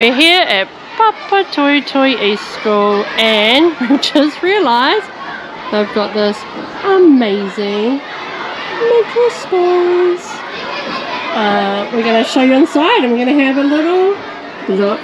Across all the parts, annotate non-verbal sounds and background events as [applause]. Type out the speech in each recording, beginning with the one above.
We're here at Papatoetoe East School and [laughs] we just realised they've got this amazing maker space. Uh, we're going to show you inside and we're going to have a little look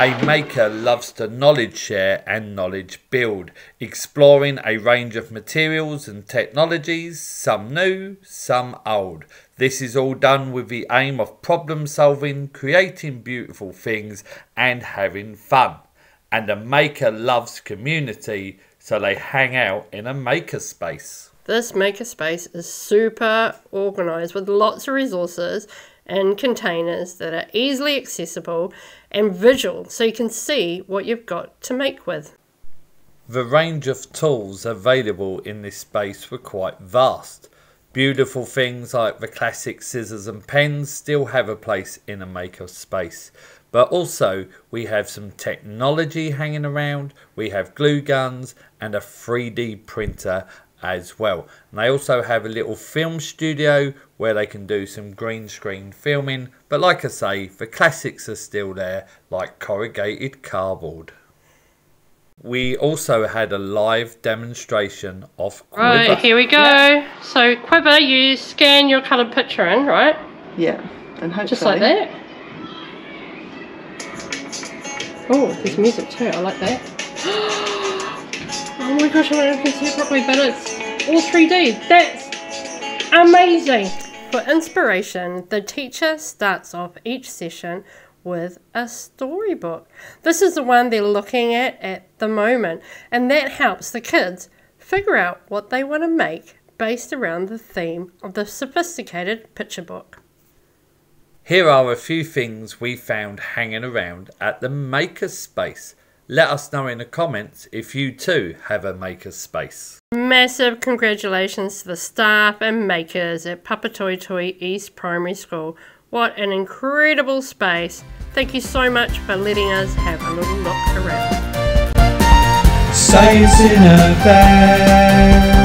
A maker loves to knowledge share and knowledge build, exploring a range of materials and technologies, some new, some old. This is all done with the aim of problem solving, creating beautiful things, and having fun. And a maker loves community, so they hang out in a makerspace. This makerspace is super organized with lots of resources and containers that are easily accessible and visual so you can see what you've got to make with. The range of tools available in this space were quite vast. Beautiful things like the classic scissors and pens still have a place in a maker space. But also, we have some technology hanging around, we have glue guns and a 3D printer as well. And they also have a little film studio where they can do some green screen filming. But like I say, the classics are still there, like corrugated cardboard. We also had a live demonstration of Quiver. Right, here we go. Yeah. So Quiver, you scan your coloured picture in, right? Yeah, and hopefully... Just like that. Oh, there's music too, I like that. [gasps] [gasps] oh my gosh, I don't know if you can see it properly, but it's all 3D. That's amazing. For inspiration, the teacher starts off each session with a storybook. This is the one they're looking at at the moment, and that helps the kids figure out what they want to make based around the theme of the sophisticated picture book. Here are a few things we found hanging around at the Makerspace. Let us know in the comments if you too have a Makerspace. Massive congratulations to the staff and makers at Papatoetoe East Primary School what an incredible space. Thank you so much for letting us have a little look around. Science in a Van.